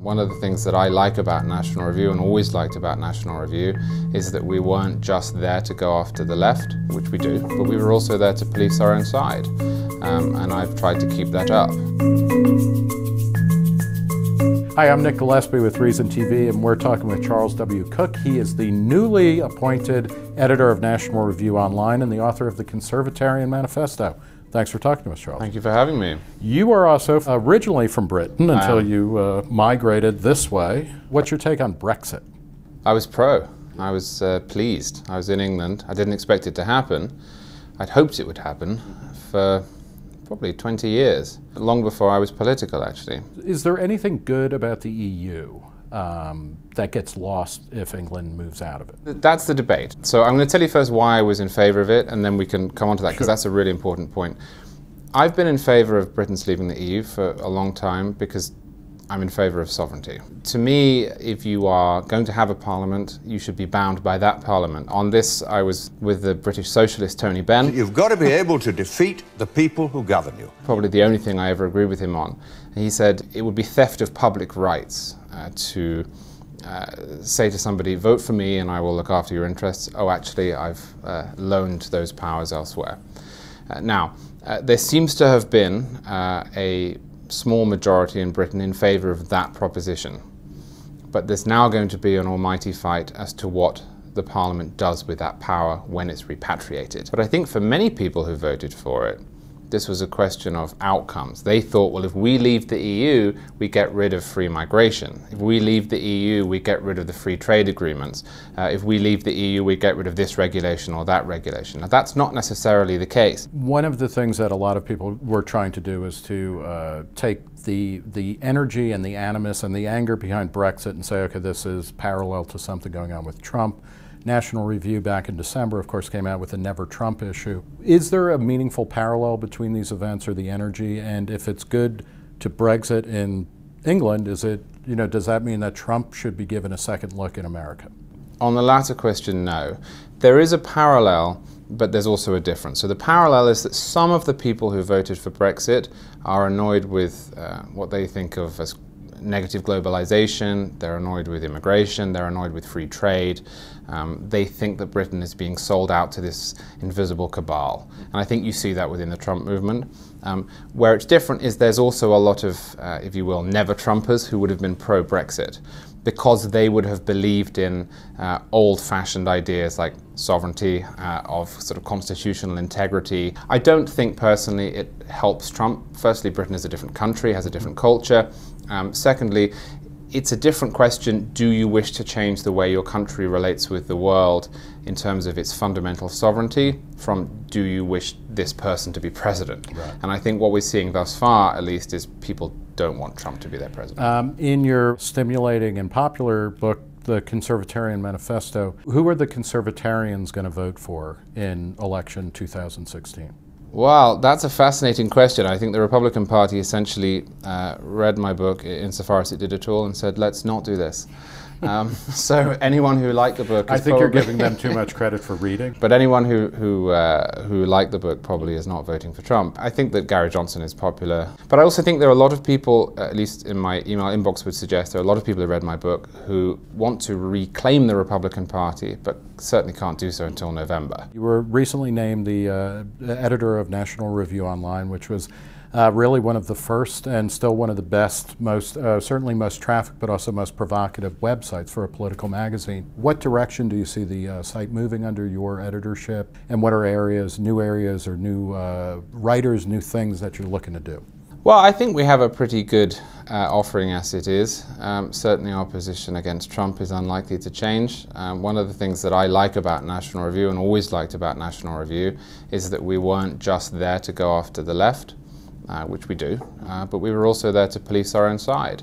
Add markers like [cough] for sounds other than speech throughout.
One of the things that I like about National Review and always liked about National Review is that we weren't just there to go after the left, which we do, but we were also there to police our own side. Um, and I've tried to keep that up. Hi, I'm Nick Gillespie with Reason TV, and we're talking with Charles W. Cooke. He is the newly appointed editor of National Review Online and the author of the Conservatarian Manifesto. Thanks for talking to us, Charles. Thank you for having me. You are also originally from Britain until you uh, migrated this way. What's your take on Brexit? I was pro. I was uh, pleased. I was in England. I didn't expect it to happen. I'd hoped it would happen for probably 20 years, long before I was political, actually. Is there anything good about the EU? Um, that gets lost if England moves out of it? That's the debate. So I'm going to tell you first why I was in favour of it, and then we can come on to that because sure. that's a really important point. I've been in favour of Britain's leaving the EU for a long time because I'm in favour of sovereignty. To me, if you are going to have a parliament, you should be bound by that parliament. On this, I was with the British socialist Tony Benn. You've got to be able to defeat the people who govern you. Probably the only thing I ever agreed with him on. He said it would be theft of public rights uh, to uh, say to somebody, vote for me and I will look after your interests. Oh, actually, I've uh, loaned those powers elsewhere. Uh, now, uh, there seems to have been uh, a small majority in Britain in favour of that proposition. But there's now going to be an almighty fight as to what the Parliament does with that power when it's repatriated. But I think for many people who voted for it, this was a question of outcomes. They thought, well, if we leave the EU, we get rid of free migration. If we leave the EU, we get rid of the free trade agreements. Uh, if we leave the EU, we get rid of this regulation or that regulation. Now, that's not necessarily the case. One of the things that a lot of people were trying to do is to uh, take the, the energy and the animus and the anger behind Brexit and say, okay, this is parallel to something going on with Trump. National Review back in December, of course, came out with the Never Trump issue. Is there a meaningful parallel between these events or the energy? And if it's good to Brexit in England, is it, you know, does that mean that Trump should be given a second look in America? On the latter question, no. There is a parallel, but there's also a difference. So the parallel is that some of the people who voted for Brexit are annoyed with uh, what they think of as negative globalization, they're annoyed with immigration, they're annoyed with free trade. Um, they think that Britain is being sold out to this invisible cabal. And I think you see that within the Trump movement. Um, where it's different is there's also a lot of, uh, if you will, never Trumpers who would have been pro Brexit because they would have believed in uh, old fashioned ideas like sovereignty, uh, of sort of constitutional integrity. I don't think personally it helps Trump. Firstly, Britain is a different country, has a different culture. Um, secondly, it's a different question do you wish to change the way your country relates with the world in terms of its fundamental sovereignty from do you wish this person to be president? Right. And I think what we're seeing thus far, at least, is people don't want Trump to be their president. Um, in your stimulating and popular book, the Conservatarian Manifesto, who are the Conservatarians going to vote for in election 2016? Well, that's a fascinating question. I think the Republican Party essentially uh, read my book insofar as it did at all and said, let's not do this. Um, [laughs] so anyone who liked the book, I think you're giving them too much credit for reading. But anyone who who uh, who liked the book probably is not voting for Trump. I think that Gary Johnson is popular, but I also think there are a lot of people, at least in my email inbox, would suggest there are a lot of people who read my book who want to reclaim the Republican Party, but certainly can't do so until November. You were recently named the uh, editor of National Review Online, which was uh, really one of the first and still one of the best, most uh, certainly most traffic, but also most provocative websites for a political magazine. What direction do you see the uh, site moving under your editorship, and what are areas, new areas, or new uh, writers, new things that you're looking to do? Well, I think we have a pretty good uh, offering as it is. Um, certainly, our position against Trump is unlikely to change. Um, one of the things that I like about National Review and always liked about National Review is that we weren't just there to go after the left uh, which we do, uh, but we were also there to police our own side.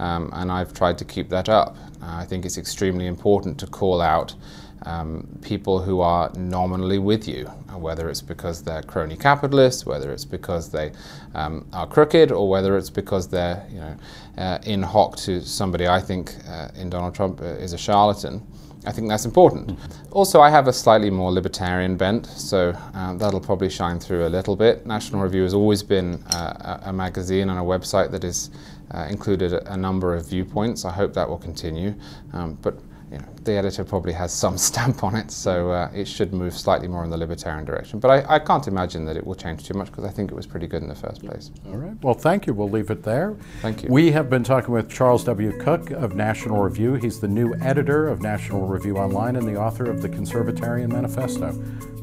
Um, and I've tried to keep that up. Uh, I think it's extremely important to call out um, people who are nominally with you, uh, whether it's because they're crony capitalists, whether it's because they um, are crooked, or whether it's because they're you know, uh, in hock to somebody I think uh, in Donald Trump is a charlatan. I think that's important. Also, I have a slightly more libertarian bent, so um, that'll probably shine through a little bit. National Review has always been uh, a, magazine and a website that is uh, included a, a, number of viewpoints. I hope that will continue. Um, but you know, the editor probably has some [laughs] stamp on it, so uh, it should move slightly more in the libertarian direction. But I, I can't imagine that it will change too much because I think it was pretty good in the first place. All right. Well, thank you. We'll leave it there. Thank you. We have been talking with Charles W. Cooke of National Review. He's the new editor of National Review Online and the author of the Conservatarian Manifesto.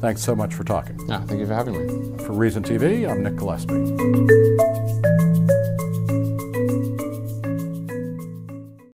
Thanks so much for talking. Yeah, thank you for having me. For Reason TV, I'm Nick Gillespie.